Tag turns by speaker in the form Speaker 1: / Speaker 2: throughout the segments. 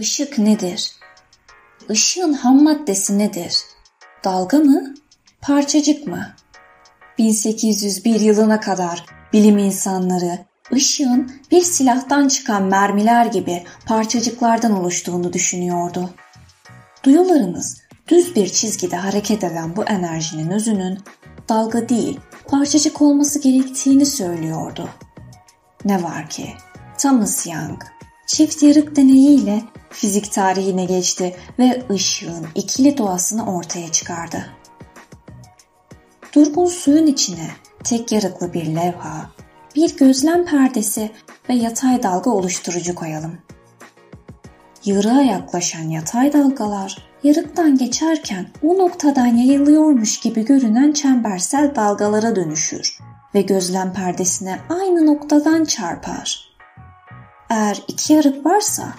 Speaker 1: Işık nedir? Işığın ham maddesi nedir? Dalga mı? Parçacık mı? 1801 yılına kadar bilim insanları ışığın bir silahtan çıkan mermiler gibi parçacıklardan oluştuğunu düşünüyordu. Duyularımız düz bir çizgide hareket eden bu enerjinin özünün dalga değil, parçacık olması gerektiğini söylüyordu. Ne var ki Thomas Young çift yarık deneyiyle fizik tarihine geçti ve ışığın ikili doğasını ortaya çıkardı. Durgun suyun içine tek yarıklı bir levha, bir gözlem perdesi ve yatay dalga oluşturucu koyalım. Yarığa yaklaşan yatay dalgalar yarıktan geçerken o noktadan yayılıyormuş gibi görünen çembersel dalgalara dönüşür ve gözlem perdesine aynı noktadan çarpar. Eğer iki yarık varsa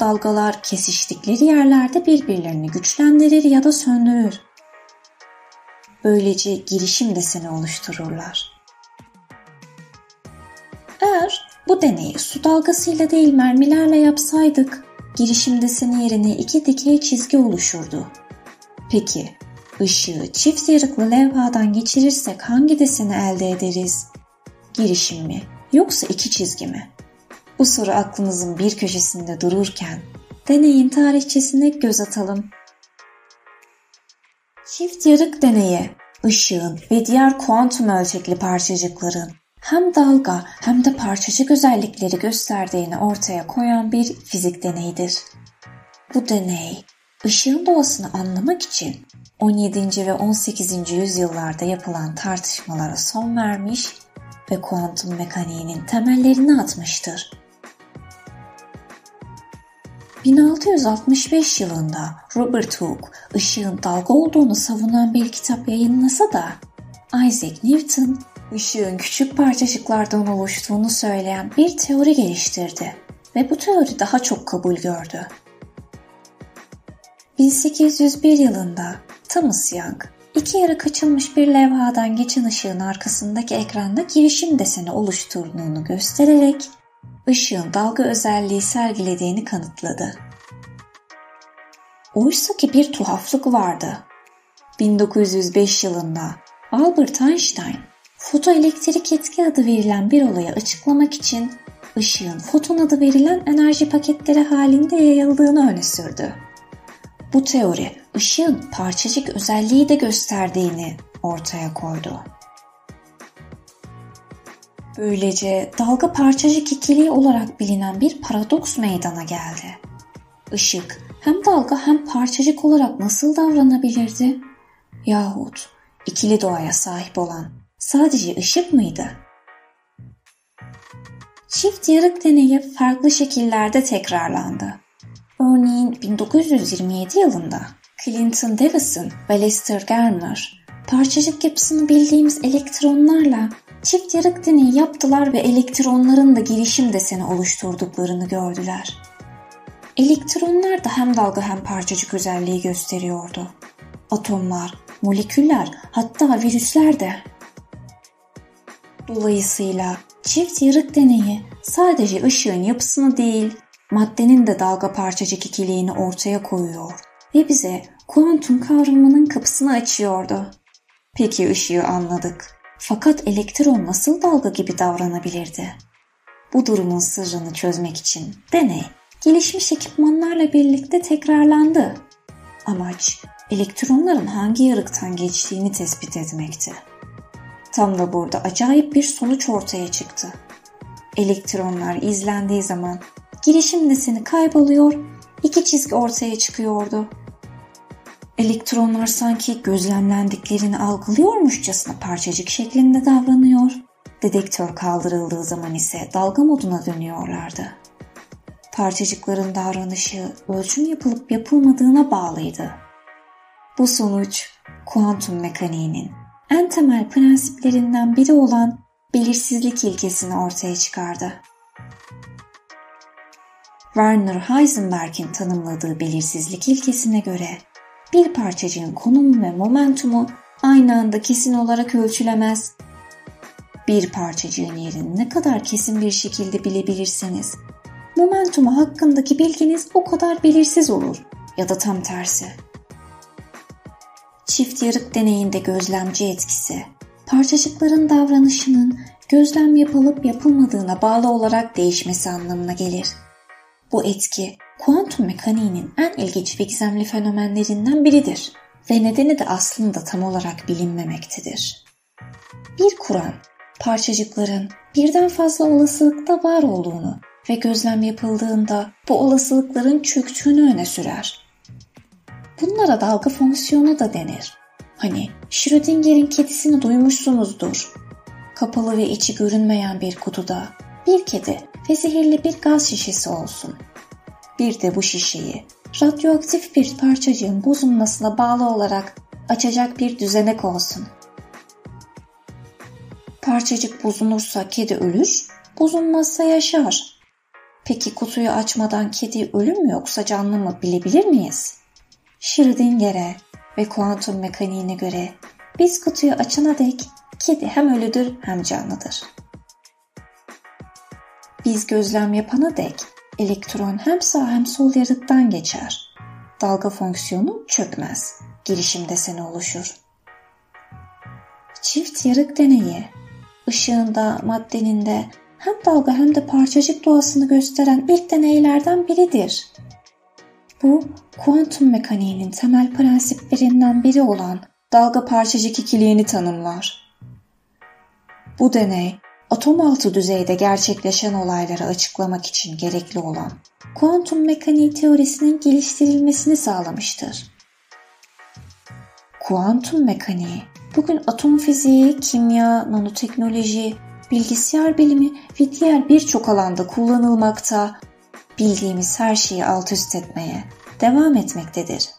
Speaker 1: dalgalar kesiştikleri yerlerde birbirlerini güçlendirir ya da söndürür. Böylece girişim deseni oluştururlar. Eğer bu deneyi su dalgasıyla değil mermilerle yapsaydık, girişim deseni yerine iki dikey çizgi oluşurdu. Peki, ışığı çift yarıklı levhadan geçirirsek hangi deseni elde ederiz? Girişim mi yoksa iki çizgi mi? Bu soru aklımızın bir köşesinde dururken deneyin tarihçesine göz atalım. Çift yarık deneyi, ışığın ve diğer kuantum ölçekli parçacıkların hem dalga hem de parçacık özellikleri gösterdiğini ortaya koyan bir fizik deneyidir. Bu deney, ışığın doğasını anlamak için 17. ve 18. yüzyıllarda yapılan tartışmalara son vermiş ve kuantum mekaniğinin temellerini atmıştır. 1665 yılında Robert Hooke ışığın dalga olduğunu savunan bir kitap yayınlasa da Isaac Newton ışığın küçük parçacıklardan oluştuğunu söyleyen bir teori geliştirdi ve bu teori daha çok kabul gördü. 1801 yılında Thomas Young iki yarı kaçılmış bir levhadan geçen ışığın arkasındaki ekranda girişim deseni oluşturduğunu göstererek ışığın dalga özelliği sergilediğini kanıtladı. Oysa ki bir tuhaflık vardı. 1905 yılında Albert Einstein fotoelektrik etki adı verilen bir olayı açıklamak için ışığın foton adı verilen enerji paketleri halinde yayıldığını öne sürdü. Bu teori ışığın parçacık özelliği de gösterdiğini ortaya koydu. Böylece dalga parçacık ikiliği olarak bilinen bir paradoks meydana geldi. Işık hem dalga hem parçacık olarak nasıl davranabilirdi? Yahut ikili doğaya sahip olan sadece ışık mıydı? Çift yarık deneyi farklı şekillerde tekrarlandı. Örneğin 1927 yılında Clinton Davison ve Lester Germer parçacık yapısını bildiğimiz elektronlarla çift yarık deneyi yaptılar ve elektronların da girişim deseni oluşturduklarını gördüler. Elektronlar da hem dalga hem parçacık özelliği gösteriyordu. Atomlar, moleküller hatta virüsler de. Dolayısıyla çift yarık deneyi sadece ışığın yapısını değil, maddenin de dalga parçacık ikiliğini ortaya koyuyor ve bize kuantum kavramının kapısını açıyordu. Peki ışığı anladık. Fakat elektron nasıl dalga gibi davranabilirdi? Bu durumun sırrını çözmek için deney gelişmiş ekipmanlarla birlikte tekrarlandı. Amaç elektronların hangi yarıktan geçtiğini tespit etmekti. Tam da burada acayip bir sonuç ortaya çıktı. Elektronlar izlendiği zaman girişim nesini kayboluyor, iki çizgi ortaya çıkıyordu. Elektronlar sanki gözlemlendiklerini algılıyormuşçasına parçacık şeklinde davranıyor. Dedektör kaldırıldığı zaman ise dalga moduna dönüyorlardı. Parçacıkların davranışı ölçüm yapılıp yapılmadığına bağlıydı. Bu sonuç kuantum mekaniğinin en temel prensiplerinden biri olan belirsizlik ilkesini ortaya çıkardı. Werner Heisenberg'in tanımladığı belirsizlik ilkesine göre bir parçacığın konumu ve momentumu aynı anda kesin olarak ölçülemez. Bir parçacığın yerini ne kadar kesin bir şekilde bilebilirseniz momentumu hakkındaki bilginiz o kadar belirsiz olur ya da tam tersi. Çift yarık deneyinde gözlemci etkisi, parçacıkların davranışının gözlem yapılıp yapılmadığına bağlı olarak değişmesi anlamına gelir. Bu etki kuantum mekaniğinin en ilginç ve gizemli fenomenlerinden biridir ve nedeni de aslında tam olarak bilinmemektedir. Bir kuram, parçacıkların birden fazla olasılıkta var olduğunu ve gözlem yapıldığında bu olasılıkların çöktüğünü öne sürer. Bunlara dalga fonksiyonu da denir. Hani Schrödinger'in kedisini duymuşsunuzdur. Kapalı ve içi görünmeyen bir kutuda bir kedi ve zehirli bir gaz şişesi olsun. Bir de bu şişeyi radyoaktif bir parçacığın bozulmasına bağlı olarak açacak bir düzenek olsun. Parçacık bozulursa kedi ölür, bozulmazsa yaşar. Peki kutuyu açmadan kedi ölür mü yoksa canlı mı bilebilir miyiz? Schrödinger'e ve kuantum mekaniğine göre biz kutuyu açana dek kedi hem ölüdür hem canlıdır. Biz gözlem yapana dek elektron hem sağ hem sol yarıktan geçer. Dalga fonksiyonu çökmez. Girişim deseni oluşur. Çift yarık deneyi, ışığında, maddenin de hem dalga hem de parçacık doğasını gösteren ilk deneylerden biridir. Bu, kuantum mekaniğinin temel prensiplerinden biri olan dalga parçacık ikiliğini tanımlar. Bu deney, atom altı düzeyde gerçekleşen olayları açıklamak için gerekli olan kuantum mekaniği teorisinin geliştirilmesini sağlamıştır. Kuantum mekaniği bugün atom fiziği, kimya, nanoteknoloji, bilgisayar bilimi ve diğer birçok alanda kullanılmakta, bildiğimiz her şeyi alt üst etmeye devam etmektedir.